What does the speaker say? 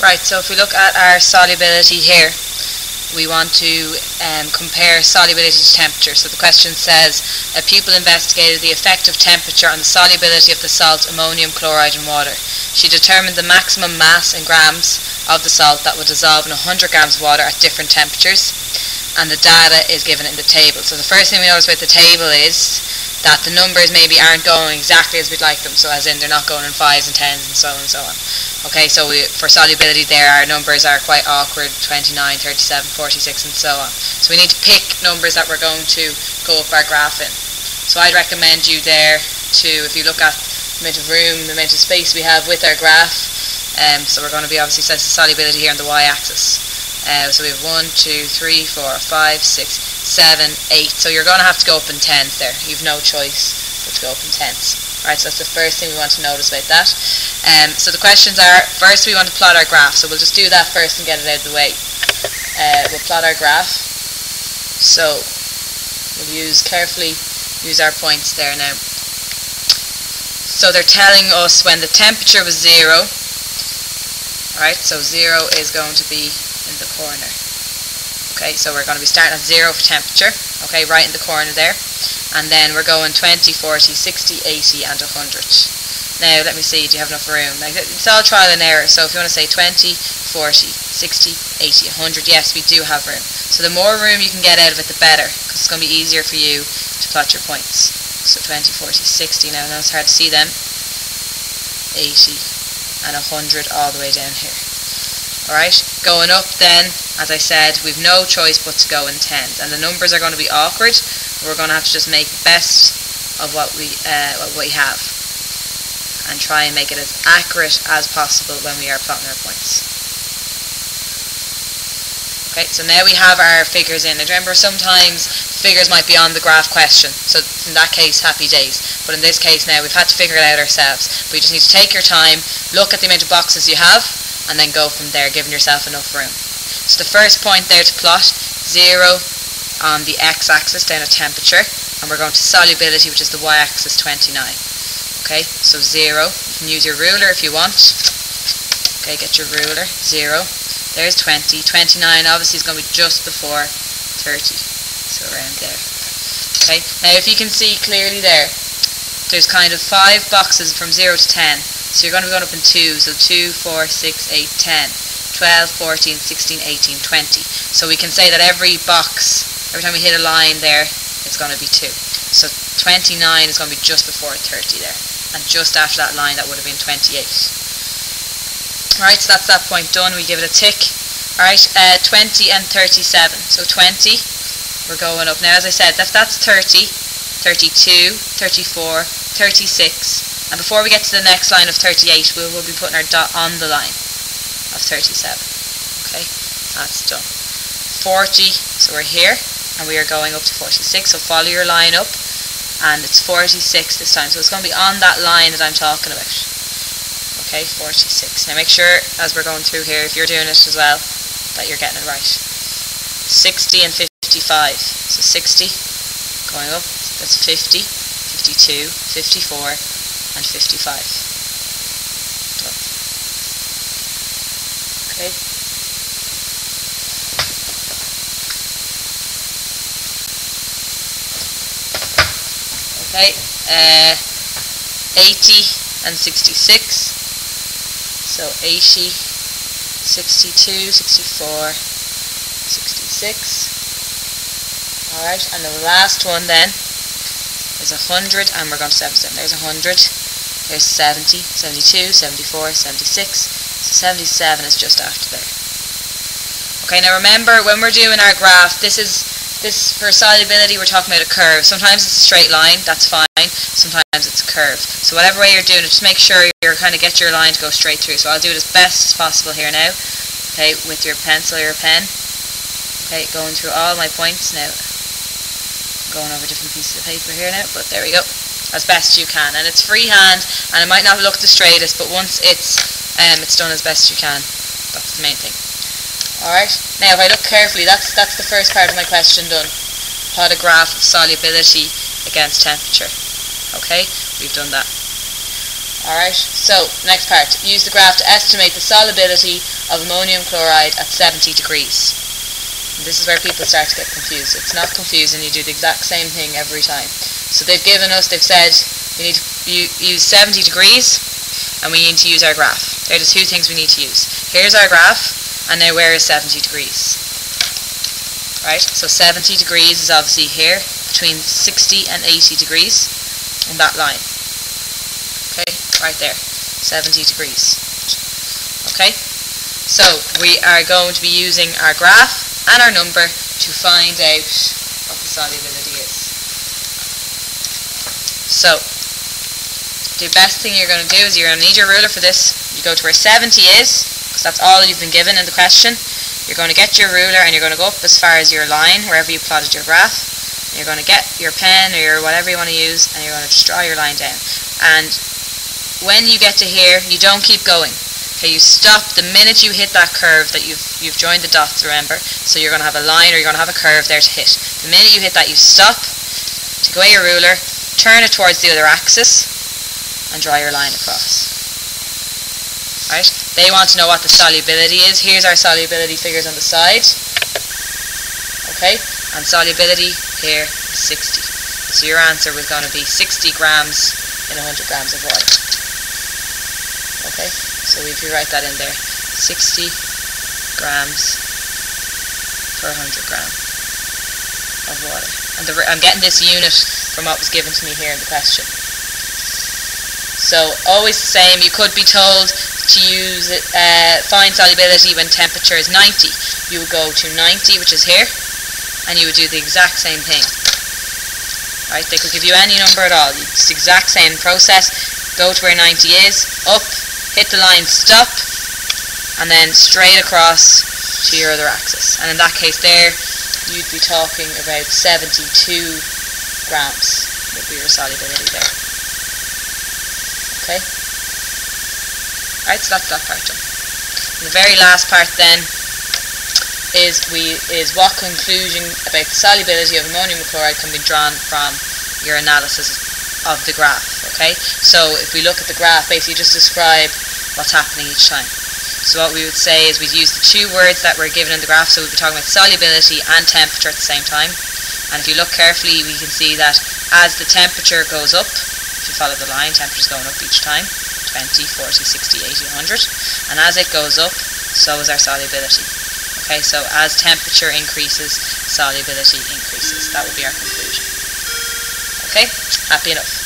Right, so if we look at our solubility here, we want to um, compare solubility to temperature. So the question says, a pupil investigated the effect of temperature on the solubility of the salt ammonium chloride in water. She determined the maximum mass in grams of the salt that would dissolve in 100 grams of water at different temperatures and the data is given in the table. So the first thing we notice about the table is that the numbers maybe aren't going exactly as we'd like them, so as in they're not going in fives and tens and so on and so on. Okay, so we, for solubility there, our numbers are quite awkward, 29, 37, 46 and so on. So we need to pick numbers that we're going to go up our graph in. So I'd recommend you there to, if you look at the amount of room, the amount of space we have with our graph, um, so we're going to be obviously set solubility here on the y-axis. Uh, so we have 1, 2, 3, 4, 5, 6, 7, 8. So you're going to have to go up in tens there. You've no choice but to go up in tens. Right, so that's the first thing we want to notice about that. Um, so the questions are, first we want to plot our graph. So we'll just do that first and get it out of the way. Uh, we'll plot our graph. So we'll use carefully, use our points there now. So they're telling us when the temperature was zero, right, so zero is going to be in the corner. Okay, so we're going to be starting at zero for temperature, okay, right in the corner there and then we're going 20, 40, 60, 80 and 100. Now let me see, do you have enough room? Like, it's all trial and error, so if you want to say 20, 40, 60, 80, 100, yes we do have room. So the more room you can get out of it the better, because it's going to be easier for you to plot your points. So 20, 40, 60, now, now it's hard to see them, 80 and 100 all the way down here. Alright, going up then, as I said, we've no choice but to go in tens, and the numbers are going to be awkward, we're going to have to just make the best of what we, uh, what we have and try and make it as accurate as possible when we are plotting our points. Okay, so now we have our figures in. And remember, sometimes figures might be on the graph question. So in that case, happy days. But in this case now, we've had to figure it out ourselves. But you just need to take your time, look at the amount of boxes you have, and then go from there, giving yourself enough room. So the first point there to plot, 0, on the x-axis down at temperature and we're going to solubility which is the y-axis 29 okay so 0 you can use your ruler if you want. Okay get your ruler 0 there's 20 29 obviously is going to be just before 30 so around there. Okay now if you can see clearly there there's kind of five boxes from 0 to 10 so you're going to be going up in 2 so 2 4 6 8 10 12 14 16 18 20 so we can say that every box every time we hit a line there, it's going to be 2. So 29 is going to be just before 30 there. And just after that line, that would have been 28. Right, so that's that point done. We give it a tick. Alright, uh, 20 and 37. So 20, we're going up. Now, as I said, if that's 30, 32, 34, 36, and before we get to the next line of 38, we will be putting our dot on the line of 37. Okay, that's done. 40, so we're here and we are going up to 46 so follow your line up and it's 46 this time. So it's going to be on that line that I'm talking about. Okay 46 now make sure as we're going through here if you're doing it as well that you're getting it right. 60 and 55 so 60 going up that's 50 52 54 and 55 okay Okay, uh, 80 and 66. So 80, 62, 64, 66. Alright, and the last one then is 100, and we're going to 77. There's 100, there's 70, 72, 74, 76. So 77 is just after there. Okay, now remember, when we're doing our graph, this is this, for solubility, we're talking about a curve. Sometimes it's a straight line, that's fine. Sometimes it's a curve. So whatever way you're doing it, just make sure you're kind of get your line to go straight through. So I'll do it as best as possible here now. Okay, with your pencil or your pen. Okay, going through all my points now. Going over different pieces of paper here now, but there we go. As best you can. And it's freehand, and it might not look the straightest, but once it's um, it's done as best you can. That's the main thing. Alright, now if I look carefully, that's, that's the first part of my question done. Plot a graph of solubility against temperature. Okay, we've done that. Alright, so next part. Use the graph to estimate the solubility of ammonium chloride at 70 degrees. And this is where people start to get confused. It's not confusing, you do the exact same thing every time. So they've given us, they've said, we need to use 70 degrees, and we need to use our graph. They're the two things we need to use. Here's our graph, and now where is 70 degrees? Right, so 70 degrees is obviously here, between 60 and 80 degrees, on that line okay right there 70 degrees okay so we are going to be using our graph and our number to find out what the solubility so the best thing you're going to do is you're going to need your ruler for this you go to where 70 is because that's all you've been given in the question you're going to get your ruler and you're going to go up as far as your line wherever you plotted your graph you're going to get your pen or your whatever you want to use and you're going to just draw your line down and when you get to here, you don't keep going. Okay, you stop the minute you hit that curve that you've you've joined the dots, remember? So you're going to have a line or you're going to have a curve there to hit. The minute you hit that, you stop, take away your ruler, turn it towards the other axis, and draw your line across. Right? They want to know what the solubility is. Here's our solubility figures on the side. Okay? And solubility here is 60. So your answer was going to be 60 grams in 100 grams of water okay so if you write that in there 60 grams per 100 gram of water and the, I'm getting this unit from what was given to me here in the question. So always the same. You could be told to use uh, find solubility when temperature is 90 you would go to 90 which is here and you would do the exact same thing. Right? They could give you any number at all. It's the exact same process. Go to where 90 is up hit the line stop and then straight across to your other axis. And in that case there you'd be talking about 72 grams would be your solubility there. Okay? Alright so that's that part done. And the very last part then is we is what conclusion about the solubility of ammonium chloride can be drawn from your analysis of the graph okay? So if we look at the graph basically just describe what's happening each time. So what we would say is we'd use the two words that were given in the graph. So we'd be talking about solubility and temperature at the same time and if you look carefully we can see that as the temperature goes up if you follow the line temperature's going up each time 20, 40, 60, 80, 100 and as it goes up so is our solubility. Okay so as temperature increases solubility increases. That would be our conclusion. Okay, happy enough.